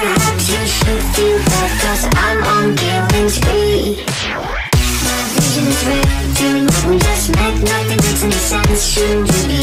perhaps you should feel Cause I'm on killing spree My vision is red, doing what we just met Nothing makes any sense, shouldn't you be